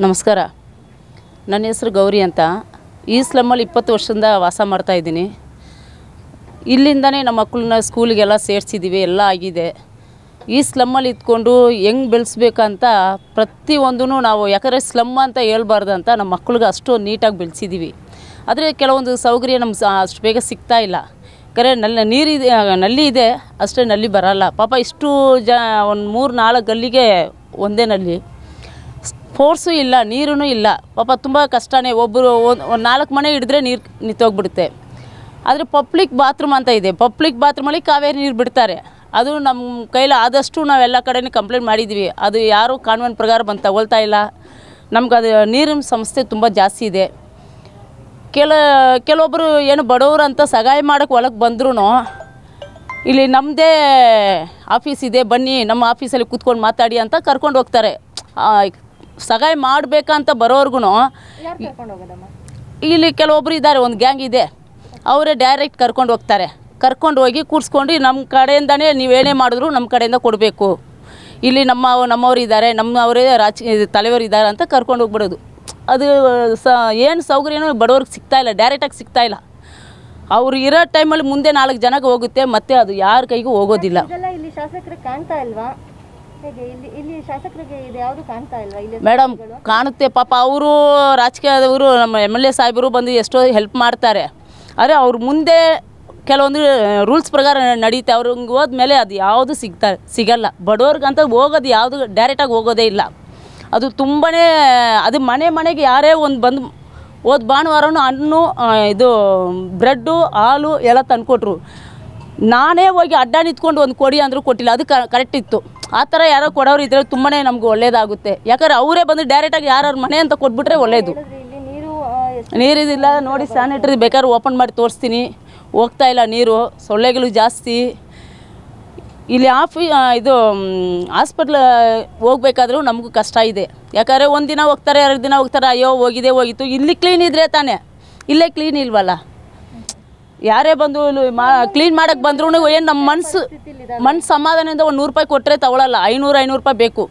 ನಮಸ್ಕಾರ. ನನ್ನ ಹೆಸರು ಗೌರಿ ಅಂತ. ಈ ಸ್ಲಮ್ಮಲ್ಲಿ ಇಪ್ಪತ್ತು ವರ್ಷದಿಂದ ವಾಸ ಮಾಡ್ತಾಯಿದ್ದೀನಿ ಇಲ್ಲಿಂದನೇ ನಮ್ಮ ಮಕ್ಕಳನ್ನ ಸ್ಕೂಲಿಗೆಲ್ಲ ಸೇರಿಸಿದ್ದೀವಿ ಎಲ್ಲ ಆಗಿದೆ. ಈ ಸ್ಲಮ್ಮಲ್ಲಿ ಇದ್ಕೊಂಡು ಹೆಂಗೆ ಬೆಳೆಸ್ಬೇಕಂತ ಪ್ರತಿಯೊಂದೂ ನಾವು, ಯಾಕಂದರೆ ಸ್ಲಮ್ ಅಂತ ಹೇಳ್ಬಾರ್ದು ಅಂತ ನಮ್ಮ ಮಕ್ಳಿಗೆ ಅಷ್ಟು ನೀಟಾಗಿ ಬೆಳೆಸಿದ್ದೀವಿ ಆದರೆ ಕೆಲವೊಂದು ಸೌಕರ್ಯ ನಮ್ಗೆ ಸ- ಅಷ್ಟು ಬೇಗ ಸಿಗ್ತಾ ಇಲ್ಲ. ಕರೆ ನಲ್ಲಿ ನೀರಿದೆ ನಲ್ಲಿ ಇದೆ, ಅಷ್ಟೇ ನಲ್ಲಿ ಬರಲ್ಲ. ಪಾಪ ಇಷ್ಟು ಜ, ಒಂದು ಮೂರು ನಾಲ್ಕು ಗಲ್ಲಿಗೆ ಒಂದೇ ನಲ್ಲಿ. ಫೋರ್ಸು ಇಲ್ಲ ನೀರೂ ಇಲ್ಲ. ಪಾಪ ತುಂಬ ಕಷ್ಟನೇ. ಒಬ್ಬರು ಒಂದು ನಾಲ್ಕು ಮನೆ ಹಿಡಿದ್ರೆ ನೀರು ನಿಂತೋಗ್ಬಿಡುತ್ತೆ. ಆದರೆ ಪಬ್ಲಿಕ್ ಬಾತ್ರೂಮ್ ಅಂತ ಇದೆ. ಪಬ್ಲಿಕ್ ಬಾತ್ರೂಮಲ್ಲಿ ಕಾವೇರಿ ನೀರು ಬಿಡ್ತಾರೆ. ಅದು ನಮ್ಮ ಕೈಲಿ ಆದಷ್ಟು ನಾವೆಲ್ಲ ಕಡೆನೂ ಕಂಪ್ಲೇಂಟ್ ಮಾಡಿದ್ವಿ. ಅದು ಯಾರೂ ಕಾನ್ವೆಂಟ್ ಪ್ರಕಾರ ಬಂದು ತಗೊಳ್ತಾ ಇಲ್ಲ. ನಮ್ಗೆ ಅದು ನೀರಿನ ಸಮಸ್ಯೆ ತುಂಬ ಜಾಸ್ತಿ ಇದೆ. ಕೆಲ ಕೆಲವೊಬ್ಬರು ಏನು ಬಡವರು ಅಂತ ಸಹಾಯ ಮಾಡೋಕ್ಕೆ ಒಳಗೆ ಬಂದ್ರೂ ಇಲ್ಲಿ ನಮ್ಮದೇ ಆಫೀಸ್ ಇದೆ. ಬನ್ನಿ, ನಮ್ಮ ಆಫೀಸಲ್ಲಿ ಕೂತ್ಕೊಂಡು ಮಾತಾಡಿ ಅಂತ ಕರ್ಕೊಂಡು ಹೋಗ್ತಾರೆ. ಆ, ಸಹಾಯ ಮಾಡಬೇಕಂತ ಬರೋರ್ಗು ಇಲ್ಲಿ ಕೆಲವೊಬ್ರು ಇದ್ದಾರೆ ಒಂದು ಗ್ಯಾಂಗ್ ಇದೆ. ಅವರೇ ಡೈರೆಕ್ಟ್ ಕರ್ಕೊಂಡು ಹೋಗ್ತಾರೆ. ಕರ್ಕೊಂಡು ಹೋಗಿ ಕೂರಿಸ್ಕೊಂಡು ನಮ್ಮ ಕಡೆಯಿಂದನೇ ನೀವೇನೇ ಮಾಡಿದ್ರು ನಮ್ಮ ಕಡೆಯಿಂದ ಕೊಡಬೇಕು. ಇಲ್ಲಿ ನಮ್ಮ ನಮ್ಮವ್ರು ಇದ್ದಾರೆ ನಮ್ಮವರೇ ರಾಜ ತಲೆಯವರು ಇದ್ದಾರೆ ಅಂತ ಕರ್ಕೊಂಡು ಹೋಗ್ಬಿಡೋದು. ಅದು ಸ ಏನು ಸೌಕರ್ಯನೂ ಬಡವ್ರಿಗೆ ಸಿಗ್ತಾಯಿಲ್ಲ ಡೈರೆಕ್ಟಾಗಿ ಸಿಗ್ತಾಯಿಲ್ಲ ಅವ್ರು ಇರೋ ಟೈಮಲ್ಲಿ ಮುಂದೆ ನಾಲ್ಕು ಜನಕ್ಕೆ ಹೋಗುತ್ತೆ ಮತ್ತೆ ಅದು ಯಾರ ಕೈಗೂ ಹೋಗೋದಿಲ್ಲ. ಇಲ್ಲಿ ಶಾಸಕರು ಕಾಣ್ತಾ ಇಲ್ವಾ? ಮೇಡಮ್ ಕಾಣುತ್ತೆ ಪಾಪ ಅವರು ರಾಜಕೀಯದವರು ನಮ್ಮ ಎಂ ಎಲ್ ಎ ಸಾಹೇಬರು ಬಂದು ಎಷ್ಟೋ ಹೆಲ್ಪ್ ಮಾಡ್ತಾರೆ. ಆದರೆ ಅವ್ರ ಮುಂದೆ ಕೆಲವೊಂದು ರೂಲ್ಸ್ ಪ್ರಕಾರ ನಡೀತೆ. ಅವ್ರು ಹಂಗೆ ಹೋದ್ಮೇಲೆ ಅದು ಯಾವುದು ಸಿಗ್ತಾ ಸಿಗಲ್ಲ. ಬಡವ್ರಿಗಂತ ಹೋಗೋದು ಯಾವುದು ಡೈರೆಕ್ಟಾಗಿ ಹೋಗೋದೇ ಇಲ್ಲ. ಅದು ತುಂಬಾ ಅದು ಮನೆ ಮನೆಗೆ ಯಾರೇ ಒಂದು ಬಂದು ಹೋದ ಭಾನುವಾರನೂ ಹಣ್ಣು ಇದು ಬ್ರೆಡ್ಡು ಹಾಲು ಎಲ್ಲ ತಂದುಕೊಟ್ರು. ನಾನೇ ಹೋಗಿ ಅಡ್ಡ ನಿಂತ್ಕೊಂಡು ಒಂದು ಕೊಡಿ ಅಂದರೂ ಕೊಟ್ಟಿಲ್ಲ, ಅದು ಕರೆಕ್ಟ್ ಇತ್ತು. ಆ ಥರ ಯಾರೋ ಕೊಡೋರು ಇದ್ರೆ ತುಂಬಾ ನಮ್ಗೆ ಒಳ್ಳೇದಾಗುತ್ತೆ. ಯಾಕಂದ್ರೆ ಅವರೇ ಬಂದು ಡೈರೆಕ್ಟಾಗಿ ಯಾರ್ಯಾರ ಮನೆ ಅಂತ ಕೊಟ್ಬಿಟ್ರೆ ಒಳ್ಳೇದು. ನೀರಿದಿಲ್ಲ ನೋಡಿ ಸ್ಯಾನಿಟ್ರಿ ಬೇಕಾದ್ರೆ ಓಪನ್ ಮಾಡಿ ತೋರಿಸ್ತೀನಿ. ಹೋಗ್ತಾ ಇಲ್ಲ ನೀರು, ಸೊಳ್ಳೆಗಳು ಜಾಸ್ತಿ. ಇಲ್ಲಿ ಆಫಿ ಇದು ಹಾಸ್ಪಿಟ್ಲ್ ಹೋಗ್ಬೇಕಾದ್ರೂ ನಮಗೂ ಕಷ್ಟ ಇದೆ. ಯಾಕಂದರೆ ಒಂದು ದಿನ ಹೋಗ್ತಾರೆ, ಎರಡು ದಿನ ಹೋಗ್ತಾರೆ, ಅಯ್ಯೋ ಹೋಗಿದೆ, ಹೋಗಿತ್ತು. ಇಲ್ಲಿ ಕ್ಲೀನ್ ಇದ್ರೆ ತಾನೇ. ಇಲ್ಲೇ ಕ್ಲೀನ್ ಇಲ್ವಲ್ಲ. ಯಾರೇ ಬಂದು ಕ್ಲೀನ್ ಮಾಡಕ್ಕೆ ಬಂದ್ರು ಏನು ನಮ್ಮ ಮನ್ಸು ಮನ್ಸು ಸಮಾಧಾನದಿಂದ ಒಂದು ನೂರು ರೂಪಾಯಿ ಕೊಟ್ಟರೆ ತಗೊಳ್ಳಲ್ಲ ಐನೂರು ಐನೂರು ರೂಪಾಯಿ ಬೇಕು.